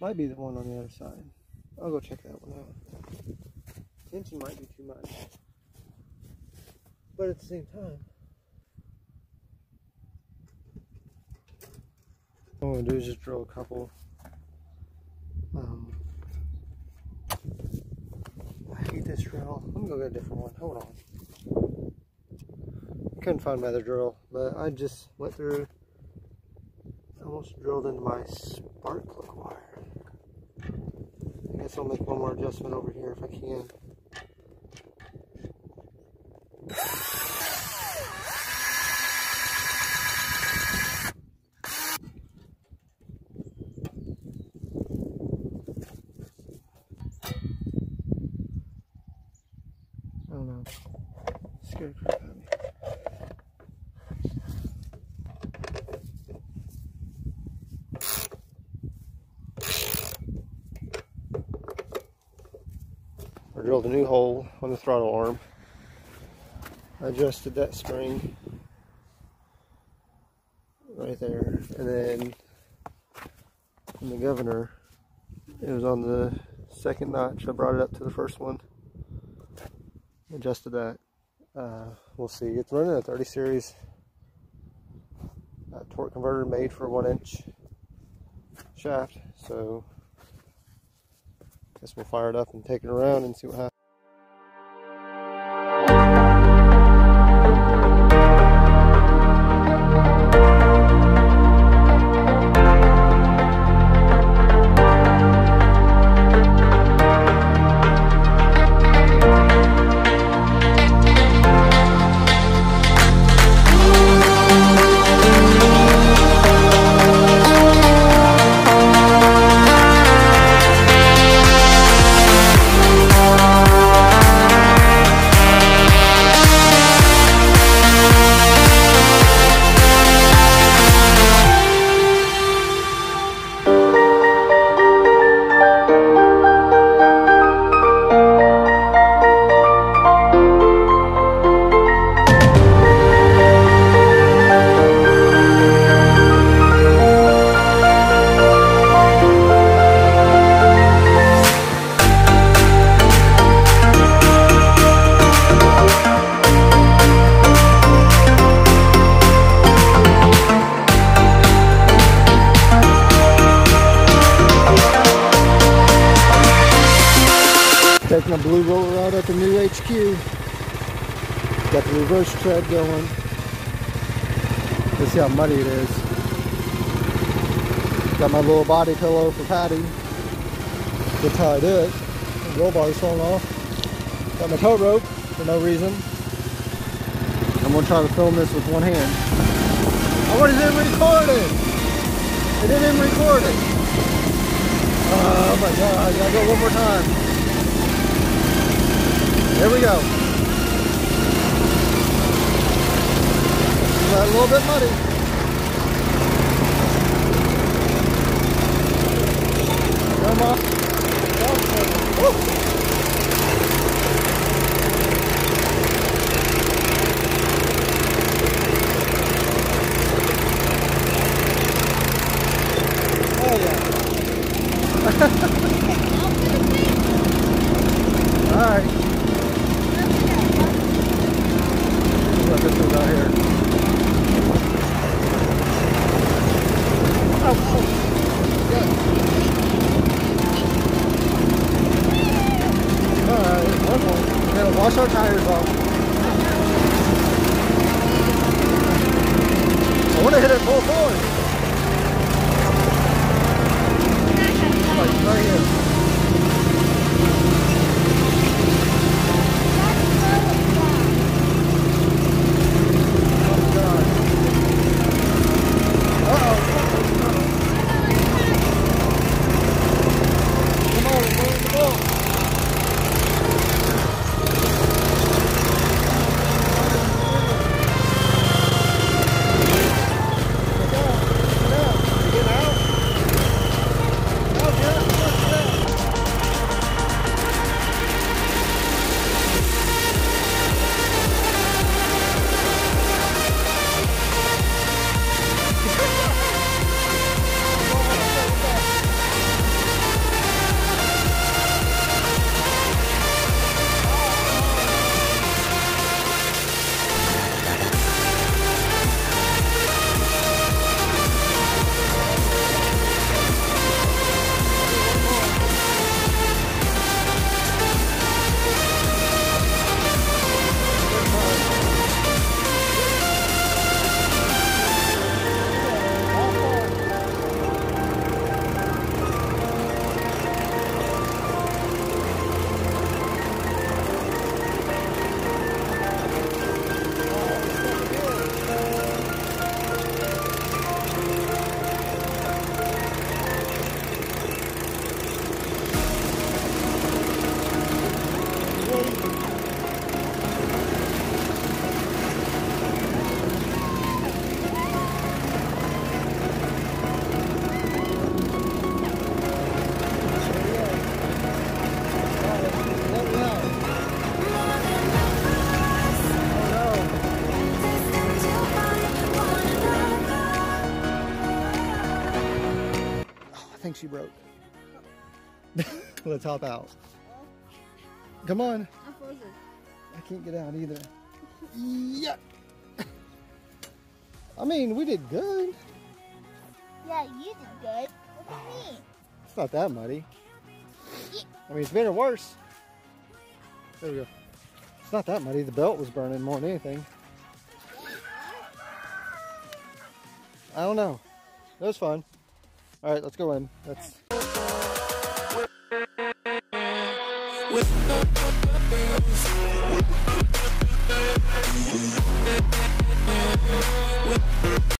Might be the one on the other side. I'll go check that one out. Tension might be too much. But at the same time, what I'm gonna do is just drill a couple. Um, I hate this drill. I'm gonna go get a different one. Hold on. Couldn't find my other drill, but I just went through, almost drilled into my spark wire. I guess I'll make one more adjustment over here if I can. I don't know. Scared. Drilled a new hole on the throttle arm. I adjusted that spring right there, and then on the governor, it was on the second notch. I brought it up to the first one, adjusted that. Uh, we'll see. It's running a 30 series uh, torque converter made for one inch shaft, so guess we'll fire it up and take it around and see what happens. Taking a Blu Roller out at the new HQ. Got the reverse tread going. Let's see how muddy it is. Got my little body pillow for Patty. That's how I do it. Roll bar's falling off. Got my tow rope for no reason. I'm gonna try to film this with one hand. I want it recorded. It didn't record it. Oh my god, I gotta go one more time. There we go. Got a little bit muddy. Come on. Woo. Yeah. All full. Like right here. Think she broke. Let's hop out. Come on. I'm frozen. I can't get out either. yeah. I mean, we did good. Yeah, you did good. Look at me. Ah, it's not that muddy. I mean, it's been worse. There we go. It's not that muddy. The belt was burning more than anything. I don't know. It was fun. All right, let's go in. With